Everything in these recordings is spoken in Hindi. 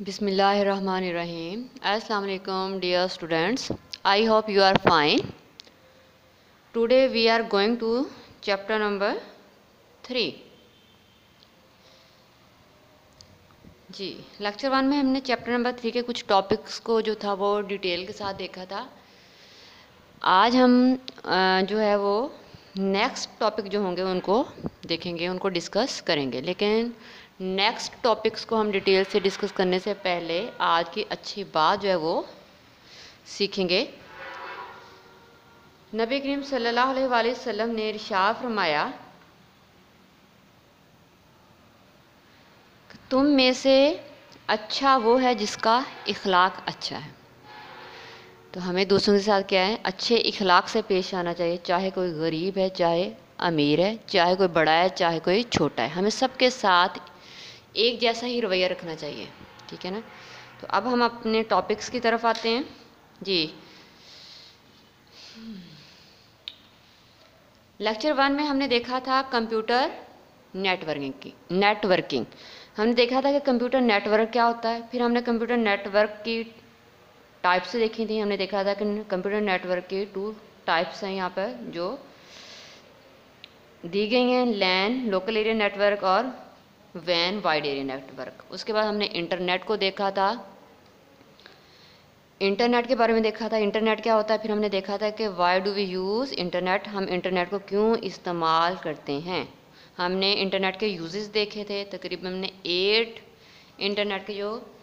बिसमीम असलकुम dear students. I hope you are fine. Today we are going to chapter number three ji lecture one में हमने चैप्टर नंबर थ्री के कुछ टॉपिक्स को जो था वो डिटेल के साथ देखा था। आज हम जो है वो नेक्स्ट टॉपिक जो होंगे उनको देखेंगे, उनको डिस्कस करेंगे। लेकिन नेक्स्ट टॉपिक्स को हम डिटेल से डिस्कस करने से पहले आज की अच्छी बात जो है वो सीखेंगे। नबी करीम सल्लल्लाहु अलैहि वसल्लम ने इरशाद फरमाया तुम में से अच्छा वो है जिसका इखलाक अच्छा है। तो हमें दूसरों के साथ क्या है? अच्छे इखलाक से पेश आना चाहिए, चाहे कोई गरीब है, चाहे अमीर है, चाहे कोई बड़ा है, चाहे कोई छोटा है। हमें सबके साथ एक जैसा ही रवैया रखना चाहिए, ठीक है ना? तो अब हम अपने टॉपिक्स की तरफ़ आते हैं। जी। लेक्चर वन में हमने देखा था कंप्यूटर नेटवर्किंग की नेटवर्किंग हमने देखा था कि कंप्यूटर नेटवर्क क्या होता है, फिर हमने कंप्यूटर नेटवर्क की टाइप्स देखी थी, हमने देखा था कि कंप्यूटर नेटवर्क की टू टाइप्स हैं यहाँ पर, जो दी गई हैं लैन लोकल एरिया नेटवर्क और वैन वाइड एरिया नेटवर्क उसके बाद हमने इंटरनेट को देखा था। इंटरनेट के बारे में देखा था। इंटरनेट क्या होता है? फिर हमने देखा था कि why do we use internet हम इंटरनेट को क्यों इस्तेमाल करते हैं? हमने इंटरनेट के यूजेस देखे थे। तकरीबन हमने एट इंटरनेट के जो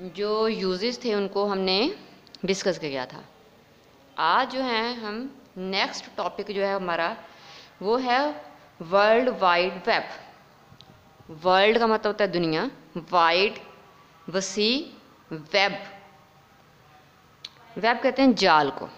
जो यूजेस थे, उनको हमने डिस्कस किया था। आज जो है, हम नेक्स्ट टॉपिक जो है हमारा, वो है वर्ल्ड वाइड वेब वर्ल्ड का मतलब होता है दुनिया, वाइड, वसी, वेब। वेब कहते हैं जाल को।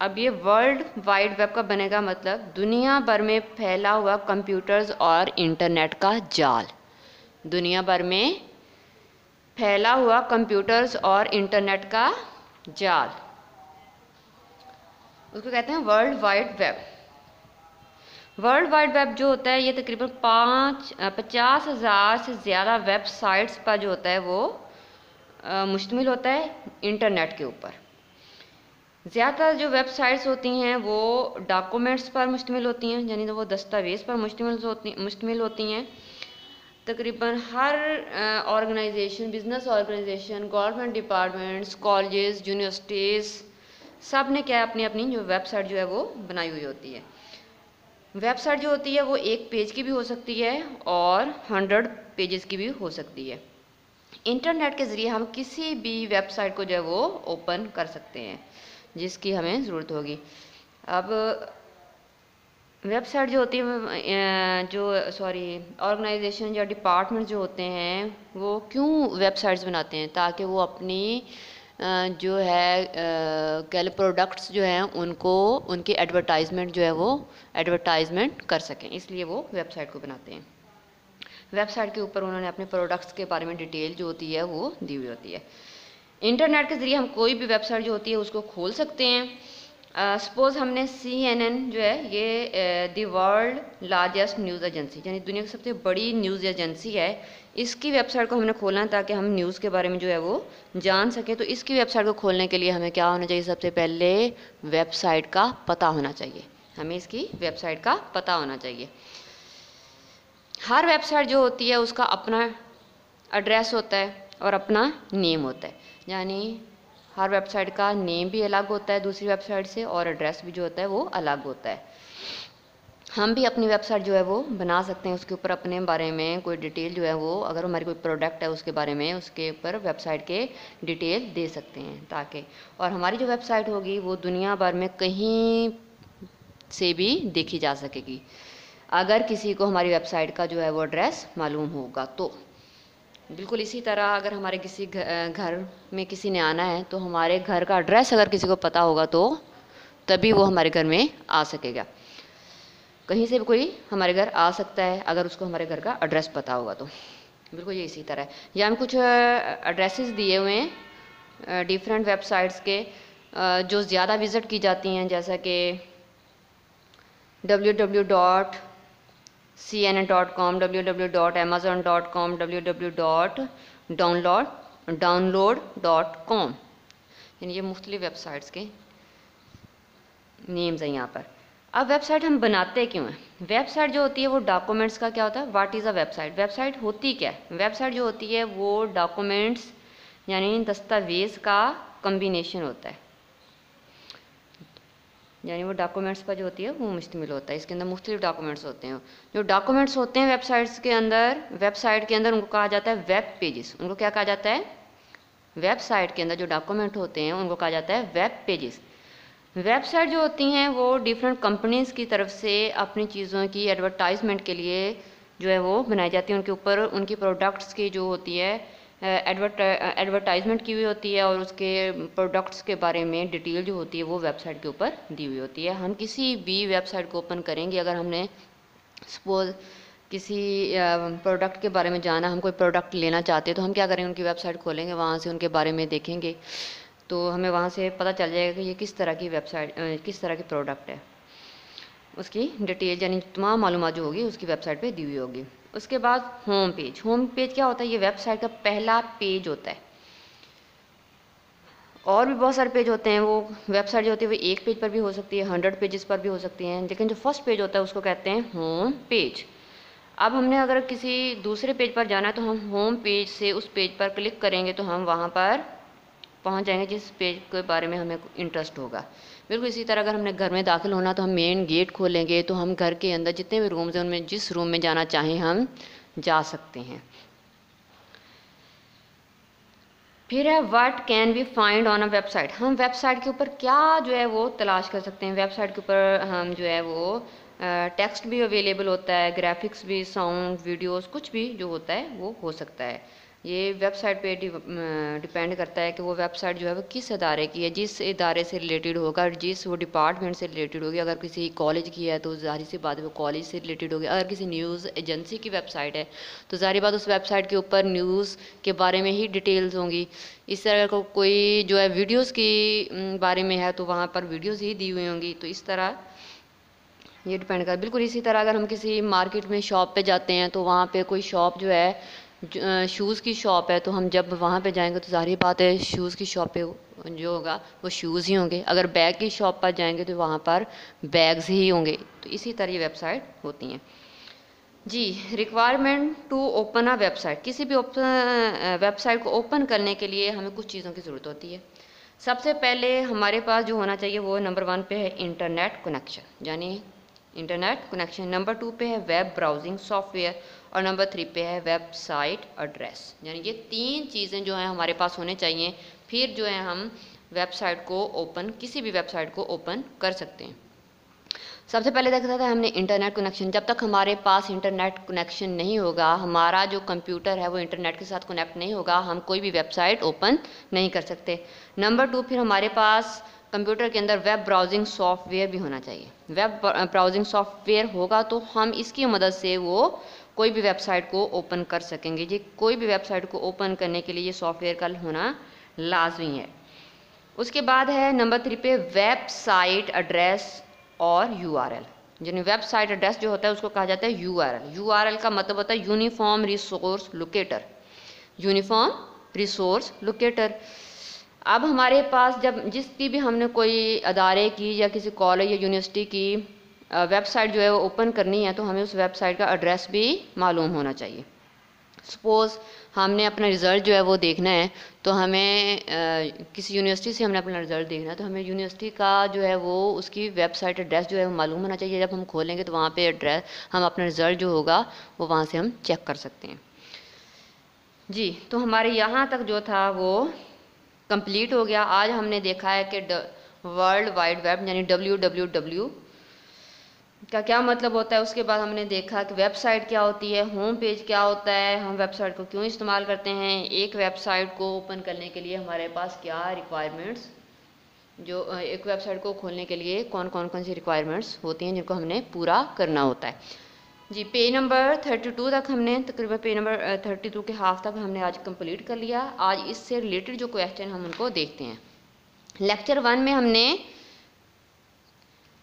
अब ये वर्ल्ड वाइड वेब का बनेगा मतलब दुनिया भर में फैला हुआ कंप्यूटर्स और इंटरनेट का जाल। दुनिया भर में फैला हुआ कंप्यूटर्स और इंटरनेट का जाल। उसको कहते हैं world wide web. World wide web जो होता है, ये तकरीबन पाँच पचास हज़ार से ज़्यादा वेबसाइट्स पर जो होता है वो मुश्तमिल होता है इंटरनेट के ऊपर। ज़्यादातर जो वेबसाइट्स होती हैं, वो डॉक्यूमेंट्स पर मुश्तमिल होती हैं, यानी तो वो दस्तावेज़ पर मुश्तमिल होती मुश्तमिल होती हैं। तकरीबन हर organisation business organisation government departments college universities सबने क्या अपनी अपनी जो वेबसाइट जो है वो बनाई हुई होती है। वेबसाइट जो होती है वो एक पेज की भी हो सकती है और हंड्रेड पेजेस की भी हो सकती है। इंटरनेट के ज़रिए हम किसी भी वेबसाइट को जो है वो ओपन कर सकते हैं, जिसकी हमें ज़रूरत होगी। अब वेबसाइट जो होती है जो, सॉरी, ऑर्गेनाइजेशन या डिपार्टमेंट जो होते हैं, वो क्यों वेबसाइट्स बनाते हैं, ताकि वो अपनी जो है कैल प्रोडक्ट्स जो हैं, उनको, उनकी एडवर्टाइजमेंट जो है वो एडवर्टाइजमेंट कर सकें। इसलिए वो वेबसाइट को बनाते हैं। वेबसाइट के ऊपर उन्होंने अपने प्रोडक्ट्स के बारे में डिटेल जो होती है, वो दी हुई होती है। इंटरनेट के ज़रिए हम कोई भी वेबसाइट जो होती है, उसको खोल सकते हैं। सपोज़ uh, हमने सी एन एन जो है ये the world largest news agency यानी दुनिया की सबसे बड़ी न्यूज़ एजेंसी है इसकी वेबसाइट को हमने खोलना है ताकि हम न्यूज़ के बारे में जो है वो जान सकें। तो इसकी वेबसाइट को खोलने के लिए हमें क्या होना चाहिए? सबसे पहले वेबसाइट का पता होना चाहिए। हमें इसकी वेबसाइट का पता होना चाहिए। हर वेबसाइट जो होती है उसका अपना एड्रेस होता है और अपना नेम होता है। यानी हर वेबसाइट का नेम भी अलग होता है दूसरी वेबसाइट से और एड्रेस भी जो होता है वो अलग होता है। हम भी अपनी वेबसाइट जो है वो बना सकते हैं, उसके ऊपर अपने बारे में कोई डिटेल जो है वो, अगर हमारी कोई प्रोडक्ट है उसके बारे में, उसके ऊपर वेबसाइट के डिटेल दे सकते हैं ताकि, और हमारी जो वेबसाइट होगी वो दुनिया भर में कहीं से भी देखी जा सकेगी। अगर किसी को हमारी वेबसाइट का जो है वो एड्रेस मालूम होगा तो। बिल्कुल इसी तरह अगर हमारे किसी घर में किसी ने आना है तो हमारे घर का एड्रेस अगर किसी को पता होगा तो तभी वो हमारे घर में आ सकेगा। कहीं से भी कोई हमारे घर आ सकता है, अगर उसको हमारे घर का एड्रेस पता होगा तो। बिल्कुल ये इसी तरह। है या हम कुछ एड्रेसेस दिए हुए हैं डिफरेंट वेबसाइट्स के जो ज़्यादा विज़िट की जाती हैं, जैसा कि W W dot C N dot com W W dot Amazon dot com W W dot download download dot com यानी ये मुख्तलि वेबसाइट्स के नेम्स हैं यहाँ पर। अब वेबसाइट हम बनाते क्यों हैं? वेबसाइट जो होती है वो डॉक्यूमेंट्स का क्या होता है? What is a website website होती क्या है? वेबसाइट जो होती है वो डॉक्यूमेंट्स यानी दस्तावेज़ का कम्बिनेशन होता है। यानी वो डॉक्यूमेंट्स पर जो होती है, वो मुश्तमिल होता है। इसके अंदर मुख्तलिफ़ डॉक्यूमेंट्स होते हैं। जो डॉक्यूमेंट्स होते हैं वेबसाइट्स के अंदर वेबसाइट के अंदर उनको कहा जाता है वेब पेजेस उनको क्या कहा जाता है? वेबसाइट के अंदर जो डॉक्यूमेंट होते हैं, उनको कहा जाता है वेब पेजेस वेबसाइट जो होती हैं, वो डिफरेंट कंपनीज़ की तरफ़ से अपनी चीज़ों की एडवर्टाइजमेंट के लिए जो है वो बनाई जाती है। उनके ऊपर, उनकी प्रोडक्ट्स की जो होती है एडवर्टाइजमेंट की हुई होती है और उसके प्रोडक्ट्स के बारे में डिटेल जो होती है वो वेबसाइट के ऊपर दी हुई होती है। हम किसी भी वेबसाइट को ओपन करेंगे, अगर हमने सपोज़ किसी प्रोडक्ट के बारे में जाना, हम कोई प्रोडक्ट लेना चाहते हैं तो हम क्या करेंगे, उनकी वेबसाइट खोलेंगे, वहाँ से उनके बारे में देखेंगे। तो हमें वहाँ से पता चल जाएगा कि ये किस तरह की वेबसाइट किस तरह की प्रोडक्ट है। उसकी डिटेल यानी तमाम मालूम जो होगी, उसकी वेबसाइट पे दी हुई होगी। उसके बाद होम पेज होम पेज क्या होता है? ये वेबसाइट का पहला पेज होता है. और भी बहुत सारे पेज होते हैं. वो वेबसाइट जो होती है, वो एक पेज पर भी हो सकती है हंड्रेड पेजेस पर भी हो सकती हैं. लेकिन जो फ़र्स्ट पेज होता है, उसको कहते हैं होम पेज अब हमने अगर किसी दूसरे पेज पर जाना है तो हम होम पेज से उस पेज पर क्लिक करेंगे तो हम वहाँ पर पहुँच जाएँगे, जिस पेज के बारे में हमें इंटरेस्ट होगा. बिल्कुल इसी तरह अगर हमने घर में दाखिल होना तो हम मेन गेट खोलेंगे तो हम घर के अंदर जितने भी रूम्स हैं, उनमें जिस रूम में जाना चाहें हम जा सकते हैं। फिर है what can be find on a website हम वेबसाइट के ऊपर क्या जो है वो तलाश कर सकते हैं? वेबसाइट के ऊपर हम जो है वो टेक्स्ट भी अवेलेबल होता है ग्राफिक्स भी साउंड वीडियोस कुछ भी जो होता है, वो हो सकता है। ये वेबसाइट पे डिपेंड करता है कि वो वेबसाइट जो है वो किस इदारे की है, जिस इदारे से रिलेटेड होगा जिस वो डिपार्टमेंट से रिलेटेड होगी। अगर किसी कॉलेज की है तो ज़ाहिर सी बात वो कॉलेज से रिलेटेड होगी। अगर किसी न्यूज़ एजेंसी की वेबसाइट है तो ज़ाहिर बात उस वेबसाइट के ऊपर न्यूज़ के बारे में ही डिटेल्स होंगी। इस तरह को कोई जो है वीडियोज़ की बारे में है तो वहाँ पर वीडियोज़ ही दी हुई होंगी। तो इस तरह ये डिपेंड कर, बिल्कुल इसी तरह अगर हम किसी मार्केट में शॉप पे जाते हैं तो वहाँ पे कोई शॉप जो है शूज़ की शॉप है तो हम जब वहाँ पे जाएँगे तो ज़ाहिर बात है शूज़ की शॉप पे जो होगा, वो शूज़ ही होंगे। अगर बैग की शॉप पर जाएँगे तो वहाँ पर बैग्स ही होंगे। तो इसी तरह ये वेबसाइट होती हैं। जी requirement to open a website किसी भी ओपन वेबसाइट को ओपन करने के लिए हमें कुछ चीज़ों की ज़रूरत होती है। सबसे पहले हमारे पास जो होना चाहिए, वो नंबर वन पे है इंटरनेट कनेक्शन यानी इंटरनेट कनेक्शन नंबर टू पे है वेब ब्राउजिंग सॉफ्टवेयर और नंबर थ्री पे है वेबसाइट एड्रेस यानी ये तीन चीज़ें जो हैं हमारे पास होने चाहिए, फिर जो है हम वेबसाइट को ओपन किसी भी वेबसाइट को ओपन कर सकते हैं। सबसे पहले देखा था हमने इंटरनेट कनेक्शन जब तक हमारे पास इंटरनेट कनेक्शन नहीं होगा, हमारा जो कंप्यूटर है वो इंटरनेट के साथ कनेक्ट नहीं होगा, हम कोई भी वेबसाइट ओपन नहीं कर सकते। नंबर टू फिर हमारे पास कंप्यूटर के अंदर वेब ब्राउजिंग सॉफ्टवेयर भी होना चाहिए। वेब ब्राउजिंग सॉफ्टवेयर होगा तो हम इसकी मदद से वो कोई भी वेबसाइट को ओपन कर सकेंगे। जी कोई भी वेबसाइट को ओपन करने के लिए ये सॉफ्टवेयर का होना लाजमी है। उसके बाद है नंबर थ्री पे वेबसाइट एड्रेस और यू आर एल यानी वेबसाइट एड्रेस जो होता है उसको कहा जाता है U R L U R L का मतलब होता है uniform resource locator. Uniform resource locator. अब हमारे पास जब जिसकी भी हमने कोई अदारे की या किसी कॉलेज या यूनिवर्सिटी की वेबसाइट जो है वो ओपन करनी है तो हमें उस वेबसाइट का एड्रेस भी मालूम होना चाहिए। सपोज़ हमने अपना रिज़ल्ट जो है वो देखना है तो हमें आ, किसी यूनिवर्सिटी से हमने अपना रिज़ल्ट देखना है तो हमें यूनिवर्सिटी का जो है वो उसकी वेबसाइट एड्रेस जो है वो मालूम होना चाहिए। जब हम खोलेंगे तो वहाँ पे एड्रेस हम अपना रिज़ल्ट जो होगा वो वहाँ से हम चेक कर सकते हैं। जी तो हमारे यहाँ तक जो था वो कंप्लीट हो गया। आज हमने देखा है कि वर्ल्ड वाइड वेब यानी डब्ल्यू डब्ल्यू डब्ल्यू का क्या मतलब होता है? उसके बाद हमने देखा कि वेबसाइट क्या होती है होम पेज क्या होता है, हम वेबसाइट को क्यों इस्तेमाल करते हैं? एक वेबसाइट को ओपन करने के लिए हमारे पास क्या रिक्वायरमेंट्स जो एक वेबसाइट को खोलने के लिए कौन कौन कौन सी रिक्वायरमेंट्स होती हैं जिनको हमने पूरा करना होता है? जी पे नंबर थर्टी टू तक हमने, तकरीबन पे नंबर थर्टी टू के हाफ़ तक हमने आज कंप्लीट कर लिया। आज इससे रिलेटेड जो क्वेश्चन हम उनको देखते हैं। लेक्चर वन में हमने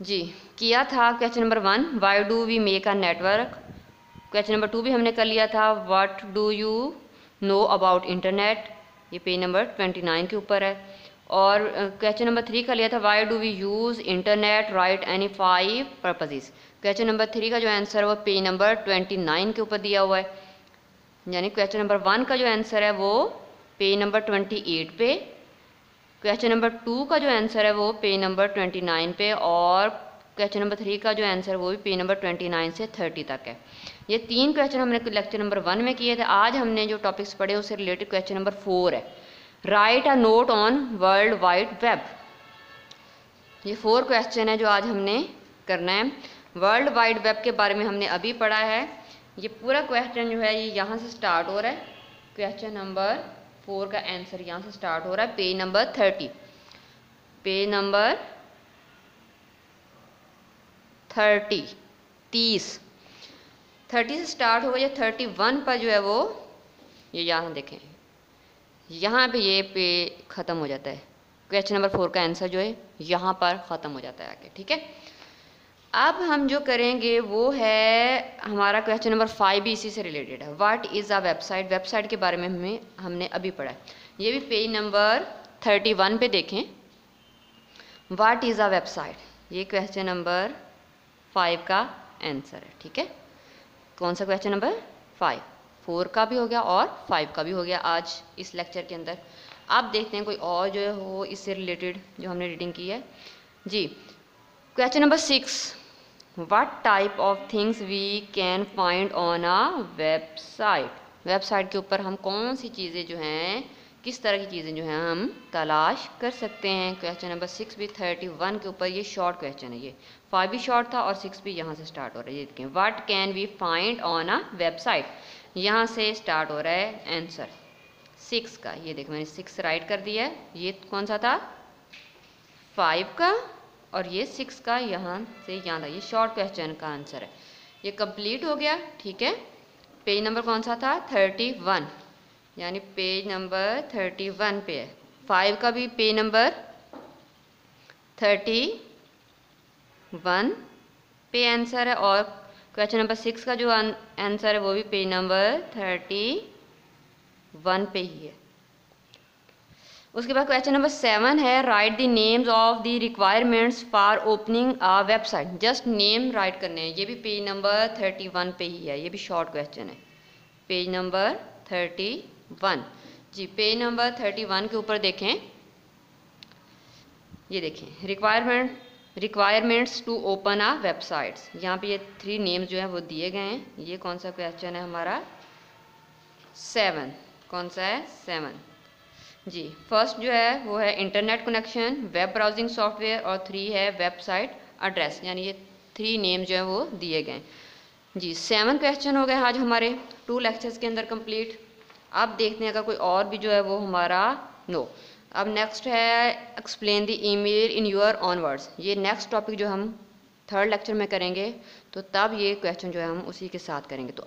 जी, किया था question number one why do we make a network question number two भी हमने कर लिया था what do you know about internet ये पेज नंबर ट्वेंटी नाइन के ऊपर है। और क्वेश्चन नंबर थ्री का लिया था why do we use internet right any five purposes question number three का जो आंसर है, वो पेज नंबर ट्वेंटी नाइन के ऊपर दिया हुआ है। यानी क्वेश्चन नंबर वन का जो आंसर है, वो पेज नंबर ट्वेंटी एट पे क्वेश्चन नंबर टू का जो आंसर है वो पेज नंबर ट्वेंटी नाइन पे और क्वेश्चन नंबर थ्री का जो आंसर वो भी पेज नंबर ट्वेंटी नाइन से थर्टी तक है। ये तीन क्वेश्चन हमने लेक्चर नंबर वन में किए थे। आज हमने जो टॉपिक्स पढ़े उससे रिलेटेड क्वेश्चन नंबर फोर है। Write a note on world wide web ये फोर क्वेश्चन है जो आज हमने करना है। वर्ल्ड वाइड वेब के बारे में हमने अभी पढ़ा है। ये पूरा क्वेश्चन जो है, ये यहाँ से स्टार्ट हो रहा है। क्वेश्चन नंबर फोर का आंसर यहाँ से स्टार्ट हो रहा है page number thirty page number thirty तीस. थर्टी से स्टार्ट होगा, या थर्टी वन पर जो है वो, ये यहाँ देखें. यहाँ पे ये पे ख़त्म हो जाता है. क्वेश्चन नंबर फोर का आंसर जो है, यहाँ पर ख़त्म हो जाता है आके ठीक है? अब हम जो करेंगे, वो है हमारा क्वेश्चन नंबर फाइव भी इसी से रिलेटेड है। What is a website website के बारे में हमें, हमने अभी पढ़ा है। ये भी पेज नंबर थर्टी वन पे देखें। व्हाट इज़ अ वेबसाइट ये क्वेश्चन नंबर फाइव का आंसर है, ठीक है? कौन सा क्वेश्चन नंबर फाइव फोर का भी हो गया और फाइव का भी हो गया आज इस लेक्चर के अंदर। आप देखते हैं कोई और जो हो इससे रिलेटेड जो हमने रीडिंग की है। जी। Question number six what type of things we can find on a website website के ऊपर हम कौन सी चीज़ें जो हैं, किस तरह की चीज़ें जो हैं हम तलाश कर सकते हैं? क्वेश्चन नंबर सिक्स भी थर्टी वन के ऊपर ये शॉर्ट क्वेश्चन है ये। फाइव भी शॉर्ट था और सिक्स भी यहाँ से स्टार्ट हो रहा है। ये देखें what can we find on a website यहाँ से स्टार्ट हो रहा है आंसर सिक्स का, ये देखें, मैंने सिक्स राइट कर दिया है। ये कौन सा था? फाइव का। और ये सिक्स का यहाँ से यहाँ था ये शॉर्ट क्वेश्चन का आंसर है। ये कंप्लीट हो गया, ठीक है? पेज नंबर कौन सा था? थर्टी वन यानी पेज नंबर थर्टी वन पे है। फाइव का भी पेज नंबर थर्टी वन पे आंसर है और क्वेश्चन नंबर सिक्स का जो आंसर है वो भी पेज नंबर थर्टी वन पे ही है। उसके बाद क्वेश्चन नंबर सेवन है write the names of the requirements for opening a website just name write करने हैं। ये भी पेज नंबर थर्टी वन पे ही है। ये भी शॉर्ट क्वेश्चन है। पेज नंबर थर्टी वन जी पेज नंबर थर्टी वन के ऊपर देखें। ये देखें। Requirement requirements to open a websites यहाँ पे ये थ्री नेम्स जो है, वो दिए गए हैं। ये कौन सा क्वेश्चन है हमारा? सेवन कौन सा है? सेवन जी फ़र्स्ट जो है, वो है internet connection web browsing software और थ्री है वेबसाइट एड्रेस यानी ये थ्री नेम जो है वो दिए गए जी सेवन क्वेश्चन हो गए आज हमारे टू लेक्चर्स के अंदर कंप्लीट अब देखते हैं अगर कोई और भी जो है वो हमारा नो अब नेक्स्ट है explain the email in your onwards ये नेक्स्ट टॉपिक जो हम थर्ड लेक्चर में करेंगे तो तब ये क्वेश्चन जो है हम उसी के साथ करेंगे। तो